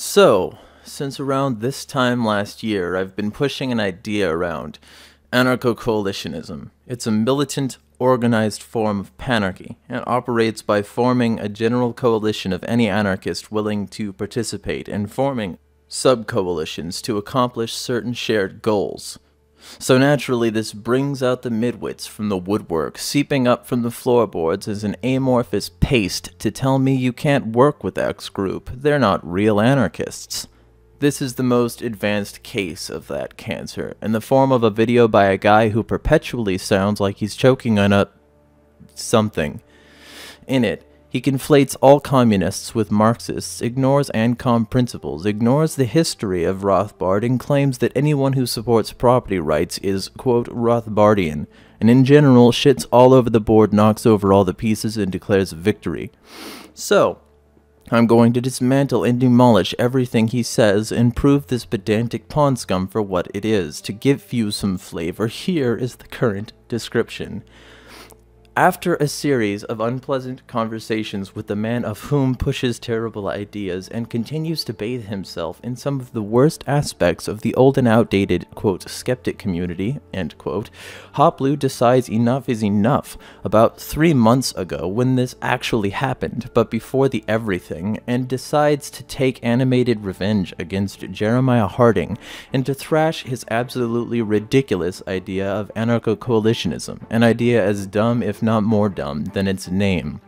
So, since around this time last year, I've been pushing an idea around anarcho coalitionism. It's a militant, organized form of panarchy and operates by forming a general coalition of any anarchist willing to participate and forming sub coalitions to accomplish certain shared goals. So naturally, this brings out the midwits from the woodwork, seeping up from the floorboards as an amorphous paste to tell me you can't work with X group, they're not real anarchists. This is the most advanced case of that cancer, in the form of a video by a guy who perpetually sounds like he's choking on a... something. In it, he conflates all communists with Marxists, ignores ANCOM principles, ignores the history of Rothbard, and claims that anyone who supports property rights is, quote, Rothbardian, and in general shits all over the board, knocks over all the pieces, and declares victory. So, I'm going to dismantle and demolish everything he says and prove this pedantic pawn scum for what it is. To give you some flavor, here is the current description. After a series of unpleasant conversations with the man of whom pushes terrible ideas and continues to bathe himself in some of the worst aspects of the old and outdated, quote, skeptic community, end quote, Hoploo decides enough is enough about three months ago when this actually happened, but before the everything, and decides to take animated revenge against Jeremiah Harding and to thrash his absolutely ridiculous idea of anarcho-coalitionism, an idea as dumb if not more dumb than its name.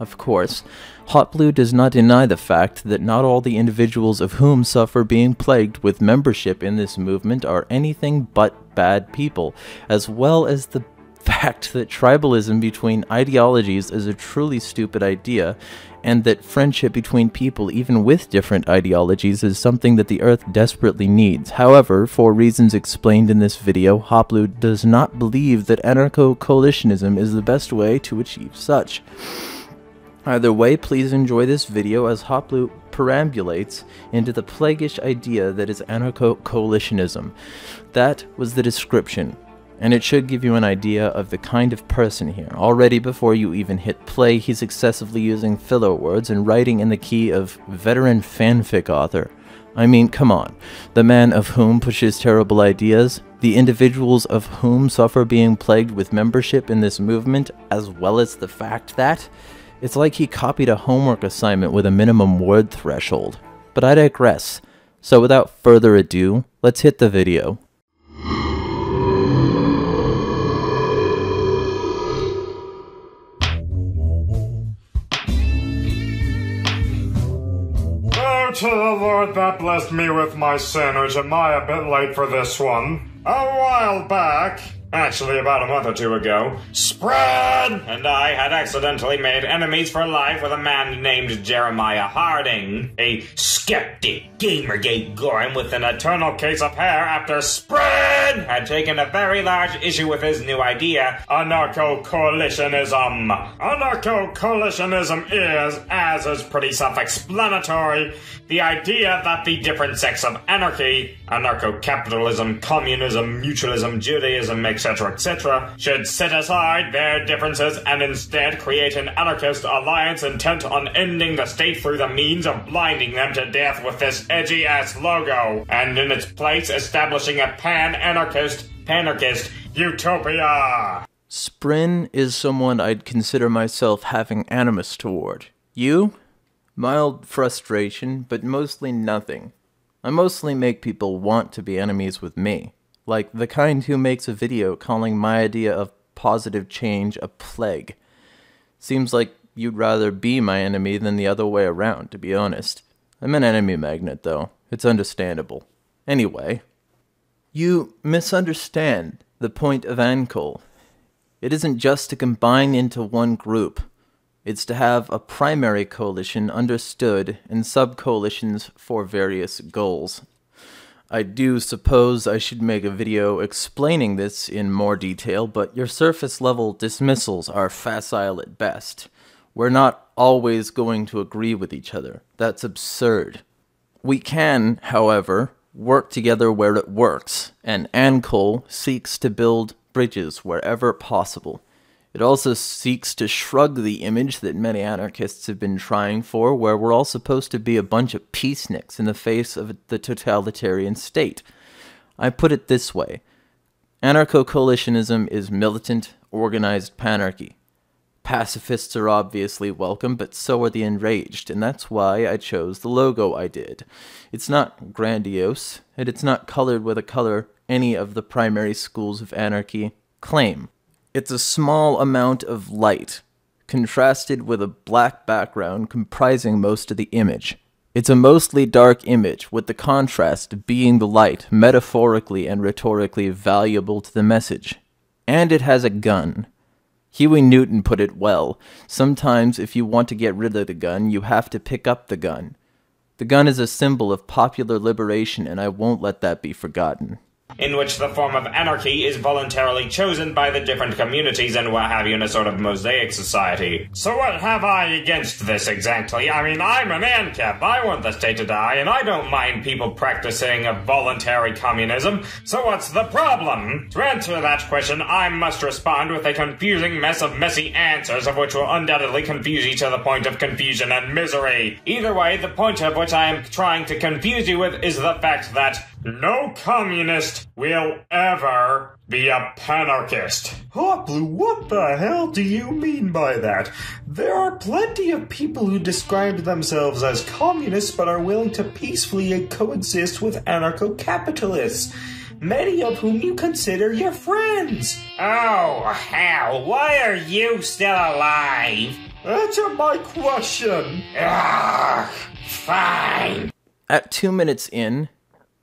Of course, Hoploo does not deny the fact that not all the individuals of whom suffer being plagued with membership in this movement are anything but bad people, as well as the fact that tribalism between ideologies is a truly stupid idea, and that friendship between people, even with different ideologies, is something that the Earth desperately needs. However, for reasons explained in this video, Hoploo does not believe that anarcho-coalitionism is the best way to achieve such. Either way, please enjoy this video as Hoploo perambulates into the plaguish idea that is anarcho-coalitionism. That was the description and it should give you an idea of the kind of person here. Already before you even hit play, he's excessively using filler words and writing in the key of veteran fanfic author. I mean, come on. The man of whom pushes terrible ideas, the individuals of whom suffer being plagued with membership in this movement, as well as the fact that it's like he copied a homework assignment with a minimum word threshold. But I digress. So without further ado, let's hit the video. To the Lord that blessed me with my sandwich. Am I a bit late for this one? A while back, Actually, about a month or two ago, Spread and I had accidentally made enemies for life with a man named Jeremiah Harding, a skeptic Gamergate Gorham with an eternal case of hair after Spread had taken a very large issue with his new idea, anarcho-coalitionism. Anarcho-coalitionism is, as is pretty self-explanatory, the idea that the different sects of anarchy, anarcho-capitalism, communism, mutualism, Judaism, etc., etc., etc., should set aside their differences and instead create an anarchist alliance intent on ending the state through the means of blinding them to death with this edgy ass logo, and in its place establishing a pan anarchist, panarchist utopia. Sprin is someone I'd consider myself having animus toward. You? Mild frustration, but mostly nothing. I mostly make people want to be enemies with me. Like the kind who makes a video calling my idea of positive change a plague. Seems like you'd rather be my enemy than the other way around, to be honest. I'm an enemy magnet, though. It's understandable. Anyway, you misunderstand the point of AnCoal. It isn't just to combine into one group. It's to have a primary coalition understood and sub-coalitions for various goals. I do suppose I should make a video explaining this in more detail, but your surface level dismissals are facile at best. We're not always going to agree with each other. That's absurd. We can, however, work together where it works, and AnCoal seeks to build bridges wherever possible. It also seeks to shrug the image that many anarchists have been trying for, where we're all supposed to be a bunch of peaceniks in the face of the totalitarian state. I put it this way Anarcho coalitionism is militant, organized panarchy. Pacifists are obviously welcome, but so are the enraged, and that's why I chose the logo I did. It's not grandiose, and it's not colored with a color any of the primary schools of anarchy claim. It's a small amount of light, contrasted with a black background comprising most of the image. It's a mostly dark image, with the contrast being the light, metaphorically and rhetorically valuable to the message. And it has a gun. Huey Newton put it well. Sometimes, if you want to get rid of the gun, you have to pick up the gun. The gun is a symbol of popular liberation, and I won't let that be forgotten in which the form of anarchy is voluntarily chosen by the different communities and what have you in a sort of mosaic society. So what have I against this exactly? I mean, I'm an ANCAP. I want the state to die, and I don't mind people practicing a voluntary communism. So what's the problem? To answer that question, I must respond with a confusing mess of messy answers of which will undoubtedly confuse you to the point of confusion and misery. Either way, the point of which I am trying to confuse you with is the fact that no communist will ever be a panarchist. Hoploo, what the hell do you mean by that? There are plenty of people who describe themselves as communists but are willing to peacefully coexist with anarcho capitalists. Many of whom you consider your friends. Oh, hell, why are you still alive? Answer my question. Ugh, fine. At two minutes in,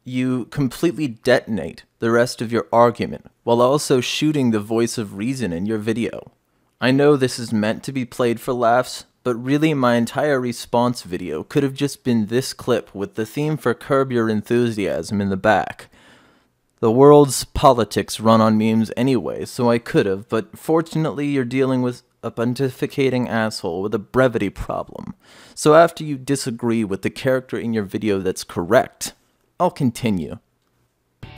you completely detonate the rest of your argument while also shooting the voice of reason in your video. I know this is meant to be played for laughs, but really my entire response video could have just been this clip with the theme for Curb Your Enthusiasm in the back. The world's politics run on memes anyway, so I could have, but fortunately you're dealing with a pontificating asshole with a brevity problem. So after you disagree with the character in your video that's correct, I'll continue.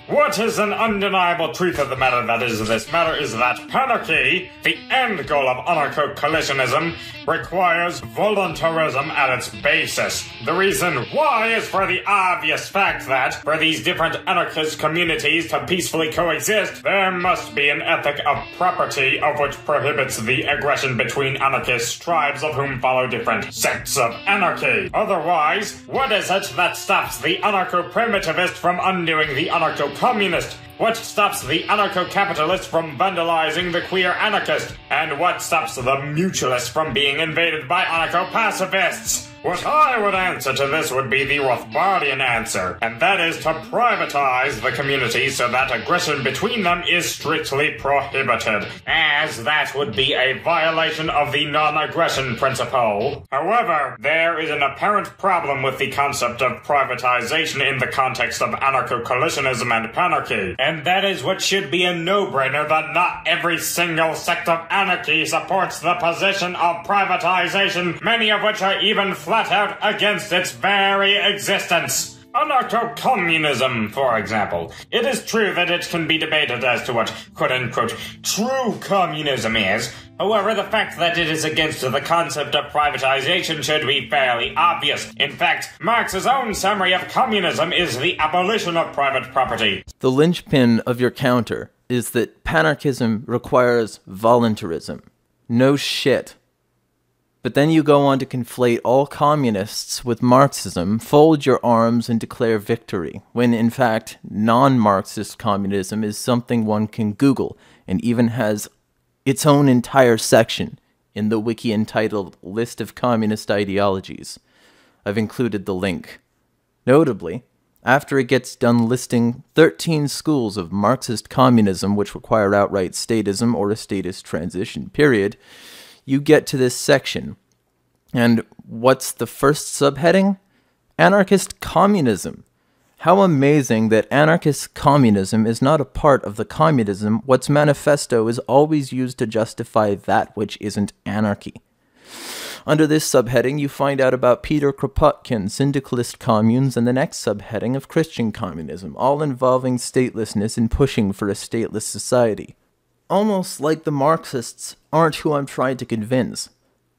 What is an undeniable truth of the matter that is this matter is that panarchy, the end goal of anarcho-coalitionism, requires voluntarism at its basis. The reason why is for the obvious fact that, for these different anarchist communities to peacefully coexist, there must be an ethic of property of which prohibits the aggression between anarchist tribes of whom follow different sects of anarchy. Otherwise, what is it that stops the anarcho-primitivist from undoing the anarcho communist? What stops the anarcho capitalist from vandalizing the queer anarchist? And what stops the mutualist from being invaded by anarcho pacifists? What I would answer to this would be the Rothbardian answer, and that is to privatize the community so that aggression between them is strictly prohibited, as that would be a violation of the non-aggression principle. However, there is an apparent problem with the concept of privatization in the context of anarcho-coalitionism and panarchy, and that is what should be a no-brainer that not every single sect of anarchy supports the position of privatization, many of which are even flat out against its very existence. Anarcho-communism, for example. It is true that it can be debated as to what quote-unquote true communism is. However, the fact that it is against the concept of privatization should be fairly obvious. In fact, Marx's own summary of communism is the abolition of private property. The linchpin of your counter is that panarchism requires voluntarism. No shit. But then you go on to conflate all communists with Marxism, fold your arms, and declare victory, when in fact, non Marxist communism is something one can Google and even has its own entire section in the wiki entitled List of Communist Ideologies. I've included the link. Notably, after it gets done listing 13 schools of Marxist communism which require outright statism or a statist transition period, you get to this section. And what's the first subheading? Anarchist communism. How amazing that anarchist communism is not a part of the communism what's manifesto is always used to justify that which isn't anarchy. Under this subheading, you find out about Peter Kropotkin, syndicalist communes, and the next subheading of Christian communism, all involving statelessness and pushing for a stateless society. Almost like the Marxists aren't who I'm trying to convince.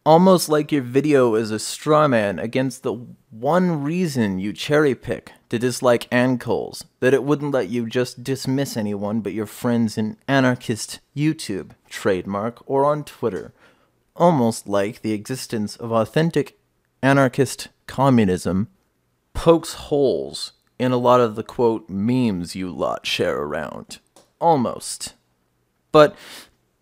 Almost like your video is a straw man against the one reason you cherry pick to dislike AnCoals, that it wouldn't let you just dismiss anyone but your friends in anarchist YouTube, trademark, or on Twitter. Almost like the existence of authentic anarchist communism pokes holes in a lot of the quote memes you lot share around. Almost. But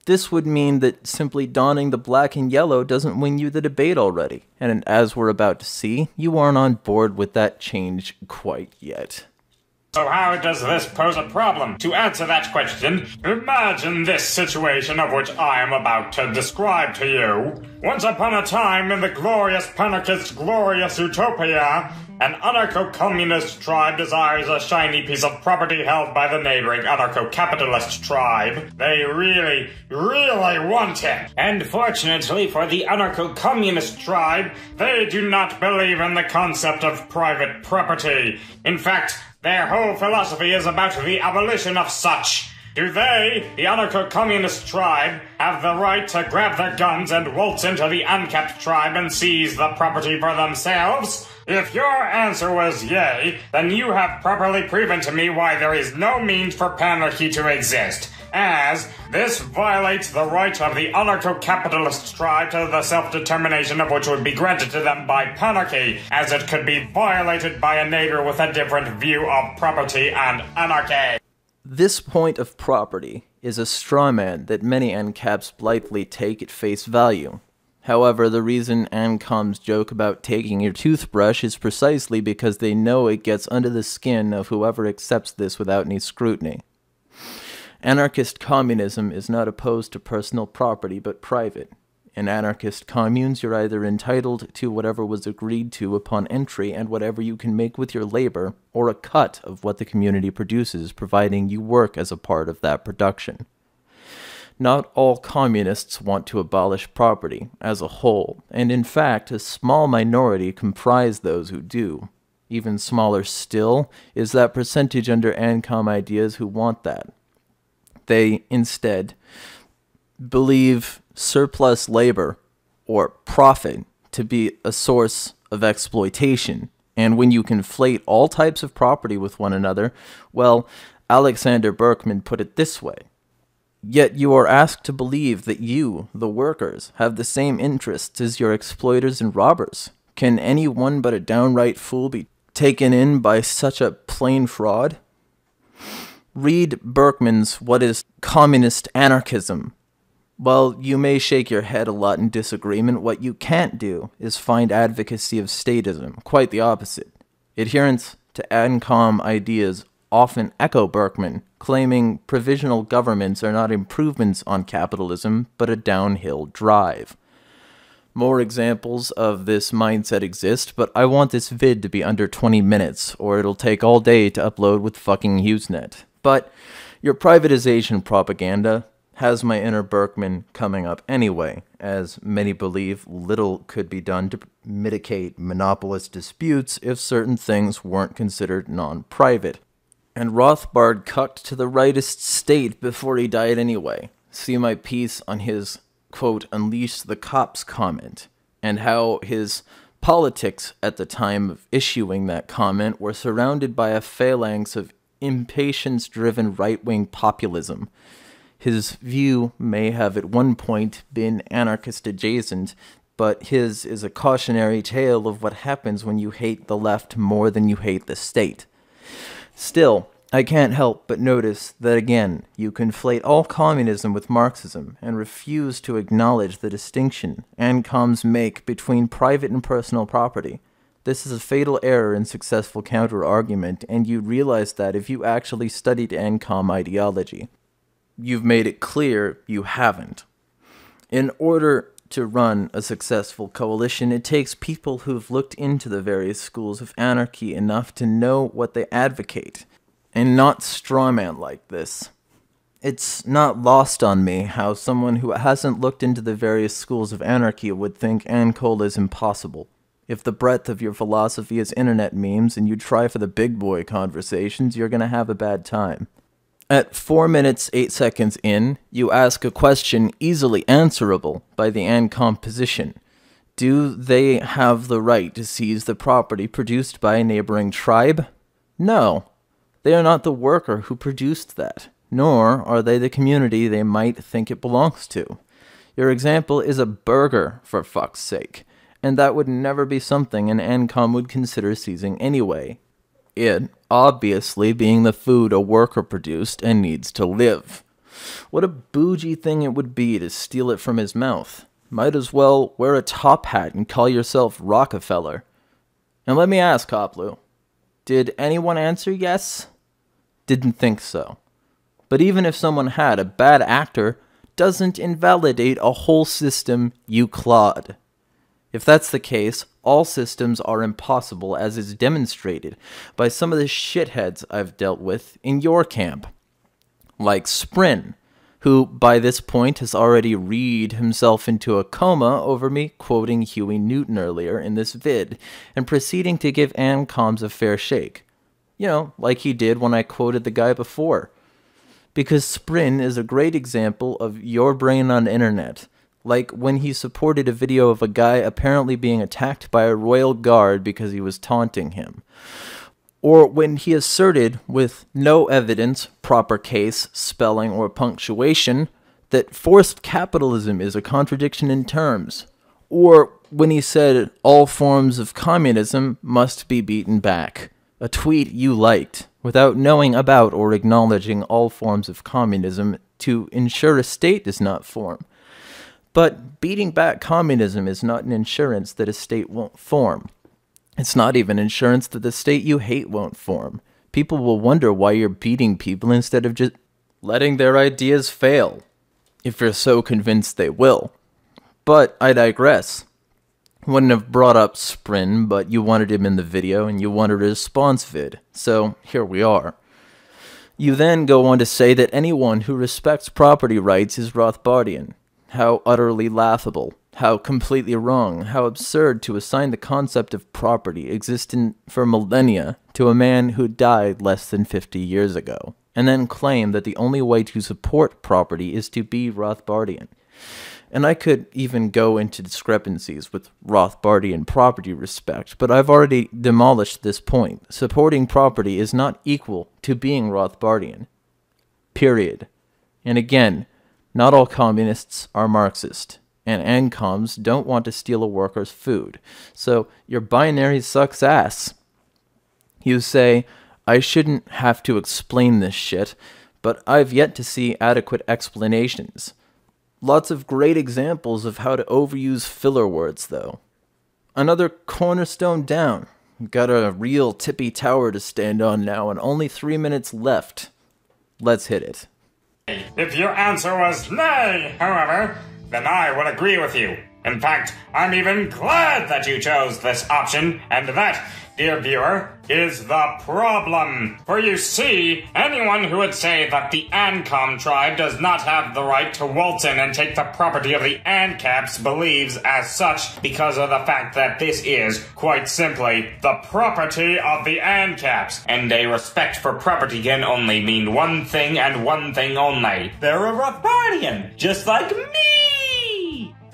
this would mean that simply donning the black and yellow doesn't win you the debate already, and as we're about to see, you aren't on board with that change quite yet. So how does this pose a problem? To answer that question, imagine this situation of which I am about to describe to you. Once upon a time in the glorious panarchist glorious utopia, an anarcho-communist tribe desires a shiny piece of property held by the neighboring anarcho-capitalist tribe. They really, really want it. And fortunately for the anarcho-communist tribe, they do not believe in the concept of private property. In fact, their whole philosophy is about the abolition of such. Do they, the anarcho-communist tribe, have the right to grab their guns and waltz into the Ancap tribe and seize the property for themselves? If your answer was yay, then you have properly proven to me why there is no means for panarchy to exist. As this violates the right of the anarcho-capitalist tribe to the self-determination of which would be granted to them by panarchy, as it could be violated by a neighbor with a different view of property and anarchy. This point of property is a straw man that many ANCAPs blithely take at face value. However, the reason ANCOMs joke about taking your toothbrush is precisely because they know it gets under the skin of whoever accepts this without any scrutiny. Anarchist communism is not opposed to personal property but private. In anarchist communes, you're either entitled to whatever was agreed to upon entry and whatever you can make with your labor, or a cut of what the community produces, providing you work as a part of that production. Not all communists want to abolish property as a whole, and in fact, a small minority comprise those who do. Even smaller still is that percentage under ANCOM ideas who want that. They, instead, believe surplus labor or profit to be a source of exploitation. And when you conflate all types of property with one another, well, Alexander Berkman put it this way. Yet you are asked to believe that you, the workers, have the same interests as your exploiters and robbers. Can any one but a downright fool be taken in by such a plain fraud? Read Berkman's What is Communist Anarchism while you may shake your head a lot in disagreement, what you can't do is find advocacy of statism. Quite the opposite. Adherence to ANCOM ideas often echo Berkman, claiming provisional governments are not improvements on capitalism, but a downhill drive. More examples of this mindset exist, but I want this vid to be under 20 minutes, or it'll take all day to upload with fucking HughesNet. But your privatization propaganda, has my inner Berkman coming up anyway, as many believe little could be done to mitigate monopolist disputes if certain things weren't considered non private. And Rothbard cucked to the rightist state before he died anyway. See my piece on his, quote, unleash the cops comment, and how his politics at the time of issuing that comment were surrounded by a phalanx of impatience driven right wing populism his view may have at one point been anarchist adjacent, but his is a cautionary tale of what happens when you hate the left more than you hate the state. Still, I can't help but notice that again, you conflate all communism with Marxism and refuse to acknowledge the distinction ANCOMs make between private and personal property. This is a fatal error in successful counter argument, and you realize that if you actually studied ANCOM ideology you've made it clear you haven't. In order to run a successful coalition, it takes people who've looked into the various schools of anarchy enough to know what they advocate, and not strawman like this. It's not lost on me how someone who hasn't looked into the various schools of anarchy would think AnCoal is impossible. If the breadth of your philosophy is internet memes and you try for the big boy conversations, you're gonna have a bad time. At 4 minutes 8 seconds in, you ask a question easily answerable by the ANCOM position. Do they have the right to seize the property produced by a neighboring tribe? No. They are not the worker who produced that, nor are they the community they might think it belongs to. Your example is a burger, for fuck's sake, and that would never be something an ANCOM would consider seizing anyway. It, obviously, being the food a worker produced and needs to live. What a bougie thing it would be to steal it from his mouth. Might as well wear a top hat and call yourself Rockefeller. And let me ask, Hoploo, did anyone answer yes? Didn't think so. But even if someone had, a bad actor doesn't invalidate a whole system you clawed. If that's the case, all systems are impossible, as is demonstrated by some of the shitheads I've dealt with in your camp. Like Sprin, who by this point has already read himself into a coma over me quoting Huey Newton earlier in this vid, and proceeding to give ANCOMs a fair shake. You know, like he did when I quoted the guy before. Because Sprin is a great example of your brain on internet like when he supported a video of a guy apparently being attacked by a royal guard because he was taunting him. Or when he asserted, with no evidence, proper case, spelling, or punctuation, that forced capitalism is a contradiction in terms. Or when he said all forms of communism must be beaten back, a tweet you liked, without knowing about or acknowledging all forms of communism to ensure a state does not form. But beating back communism is not an insurance that a state won't form. It's not even insurance that the state you hate won't form. People will wonder why you're beating people instead of just letting their ideas fail, if you're so convinced they will. But I digress. Wouldn't have brought up Sprin, but you wanted him in the video and you wanted a response vid, so here we are. You then go on to say that anyone who respects property rights is Rothbardian. How utterly laughable, how completely wrong, how absurd to assign the concept of property existing for millennia to a man who died less than 50 years ago, and then claim that the only way to support property is to be Rothbardian. And I could even go into discrepancies with Rothbardian property respect, but I've already demolished this point. Supporting property is not equal to being Rothbardian. Period. And again, not all communists are Marxist, and ANCOMs don't want to steal a worker's food. So your binary sucks ass. You say, I shouldn't have to explain this shit, but I've yet to see adequate explanations. Lots of great examples of how to overuse filler words, though. Another cornerstone down. Got a real tippy tower to stand on now, and only three minutes left. Let's hit it. If your answer was nay, however, then I would agree with you. In fact, I'm even glad that you chose this option, and that, dear viewer, is the problem. For you see, anyone who would say that the Ancom tribe does not have the right to waltz in and take the property of the Ancaps believes as such because of the fact that this is, quite simply, the property of the Ancaps. And a respect for property can only mean one thing and one thing only. They're a Rothbardian, just like me!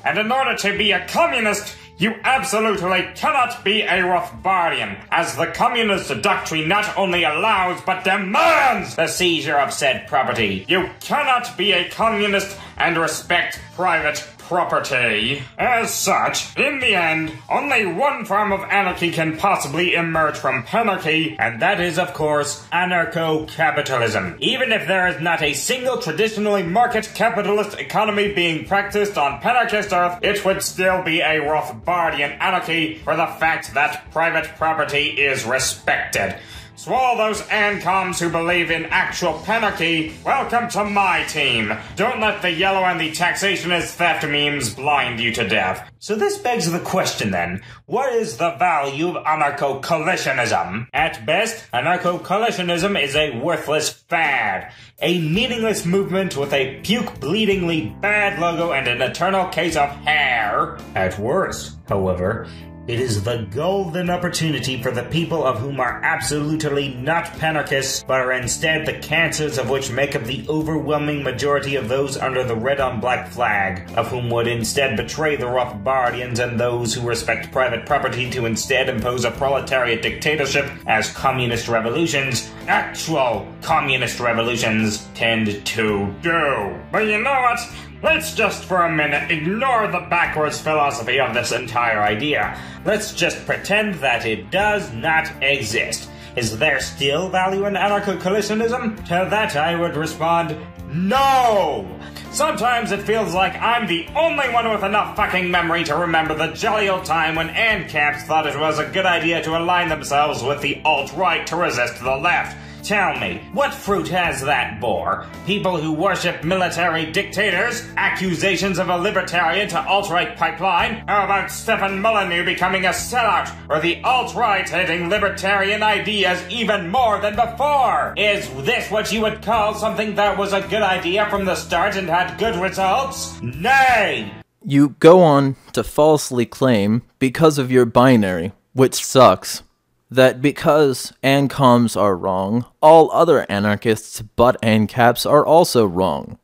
And in order to be a communist, you absolutely cannot be a Rothbardian, as the communist doctrine not only allows but demands the seizure of said property. You cannot be a communist and respect private property. As such, in the end, only one form of anarchy can possibly emerge from panarchy, and that is, of course, anarcho-capitalism. Even if there is not a single traditionally market capitalist economy being practiced on panarchist Earth, it would still be a Rothbardian anarchy for the fact that private property is respected. So all those ANCOMs who believe in actual panarchy, welcome to my team. Don't let the yellow and the taxation is theft memes blind you to death. So this begs the question then, what is the value of anarcho-coalitionism? At best, anarcho-coalitionism is a worthless fad. A meaningless movement with a puke-bleedingly bad logo and an eternal case of hair. At worst, however, It is the golden opportunity for the people of whom are absolutely not panarchists, but are instead the cancers of which make up the overwhelming majority of those under the red on black flag, of whom would instead betray the Rothbardians and those who respect private property to instead impose a proletariat dictatorship as communist revolutions, actual communist revolutions, tend to do. But you know what? Let's just for a minute ignore the backwards philosophy of this entire idea. Let's just pretend that it does not exist. Is there still value in anarcho coalitionism? To that I would respond, no! Sometimes it feels like I'm the only one with enough fucking memory to remember the jolly old time when ANCAPs thought it was a good idea to align themselves with the alt-right to resist the left. Tell me, what fruit has that bore? People who worship military dictators? Accusations of a libertarian to alt-right pipeline? How about Stefan Molyneux becoming a sellout? Or the alt-right hating libertarian ideas even more than before? Is this what you would call something that was a good idea from the start and had good results? Nay! You go on to falsely claim, because of your binary, which sucks, that because ANCOMs are wrong, all other anarchists but ANCAPs are also wrong.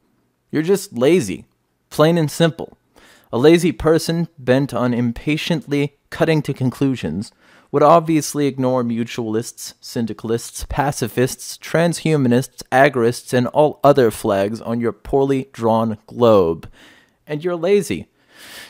You're just lazy. Plain and simple. A lazy person bent on impatiently cutting to conclusions would obviously ignore mutualists, syndicalists, pacifists, transhumanists, agorists, and all other flags on your poorly drawn globe. And you're lazy.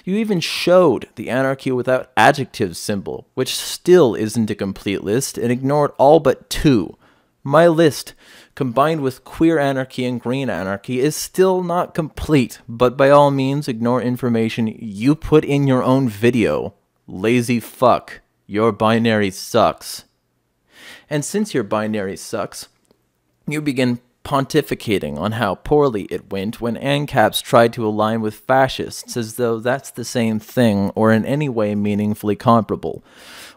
You even showed the anarchy without adjectives symbol, which still isn't a complete list, and ignored all but two. My list, combined with queer anarchy and green anarchy, is still not complete, but by all means ignore information you put in your own video. Lazy fuck. Your binary sucks. And since your binary sucks, you begin pontificating on how poorly it went when ANCAPs tried to align with fascists as though that's the same thing or in any way meaningfully comparable,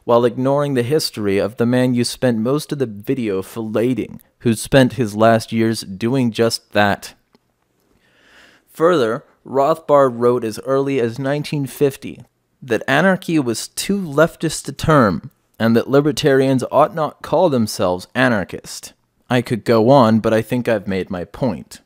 while ignoring the history of the man you spent most of the video filleting, who spent his last years doing just that. Further, Rothbard wrote as early as 1950 that anarchy was too leftist a term and that libertarians ought not call themselves anarchist. I could go on, but I think I've made my point.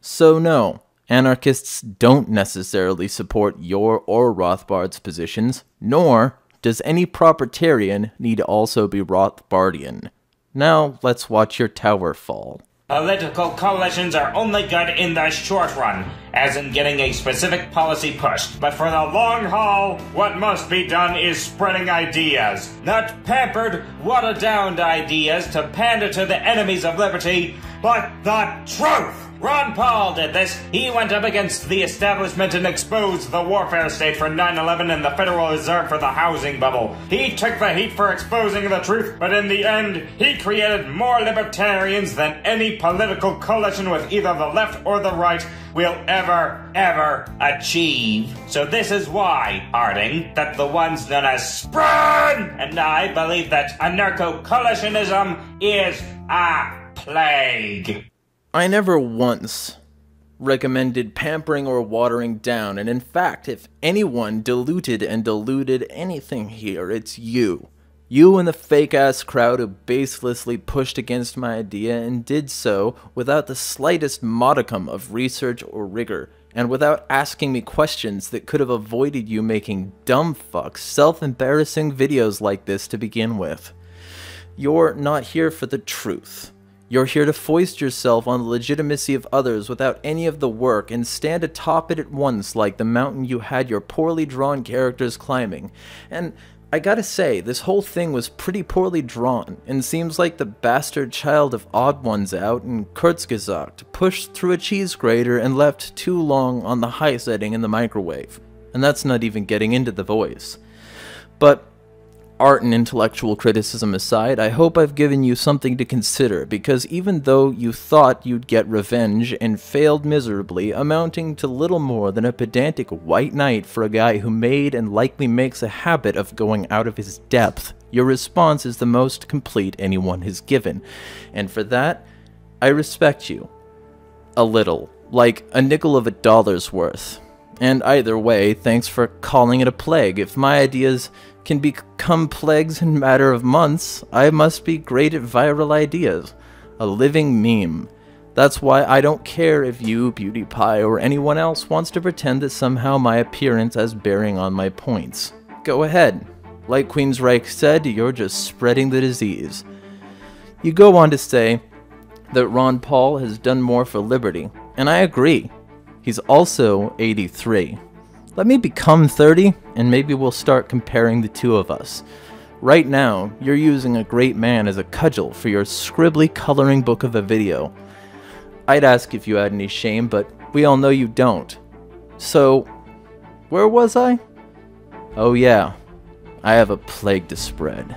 So, no, anarchists don't necessarily support your or Rothbard's positions, nor does any propertarian need to also be Rothbardian. Now, let's watch your tower fall. Political coalitions are only good in the short run, as in getting a specific policy pushed. But for the long haul, what must be done is spreading ideas. Not pampered, watered down ideas to pander to the enemies of liberty, but the truth! Ron Paul did this. He went up against the establishment and exposed the warfare state for 9 11 and the Federal Reserve for the housing bubble. He took the heat for exposing the truth, but in the end, he created more libertarians than any political coalition with either the left or the right will ever, ever achieve. So this is why, Harding, that the ones known as SPRAN and I believe that anarcho-coalitionism is a plague. I never once recommended pampering or watering down, and in fact, if anyone diluted and diluted anything here, it's you. You and the fake ass crowd who baselessly pushed against my idea and did so without the slightest modicum of research or rigor, and without asking me questions that could have avoided you making dumb fuck, self embarrassing videos like this to begin with. You're not here for the truth. You're here to foist yourself on the legitimacy of others without any of the work and stand atop it at once like the mountain you had your poorly drawn characters climbing. And I gotta say, this whole thing was pretty poorly drawn, and seems like the bastard child of Odd Ones Out and Kurzgesagt pushed through a cheese grater and left too long on the high setting in the microwave. And that's not even getting into the voice. But art and intellectual criticism aside, I hope I've given you something to consider, because even though you thought you'd get revenge and failed miserably, amounting to little more than a pedantic white knight for a guy who made and likely makes a habit of going out of his depth, your response is the most complete anyone has given, and for that, I respect you. A little. Like a nickel of a dollar's worth. And either way, thanks for calling it a plague. If my ideas can become plagues in matter of months, I must be great at viral ideas. A living meme. That's why I don't care if you, Beauty PewDiePie, or anyone else wants to pretend that somehow my appearance has bearing on my points. Go ahead. Like Queensryche said, you're just spreading the disease. You go on to say that Ron Paul has done more for liberty, and I agree. He's also 83. Let me become 30, and maybe we'll start comparing the two of us. Right now, you're using a great man as a cudgel for your scribbly coloring book of a video. I'd ask if you had any shame, but we all know you don't. So, where was I? Oh yeah, I have a plague to spread.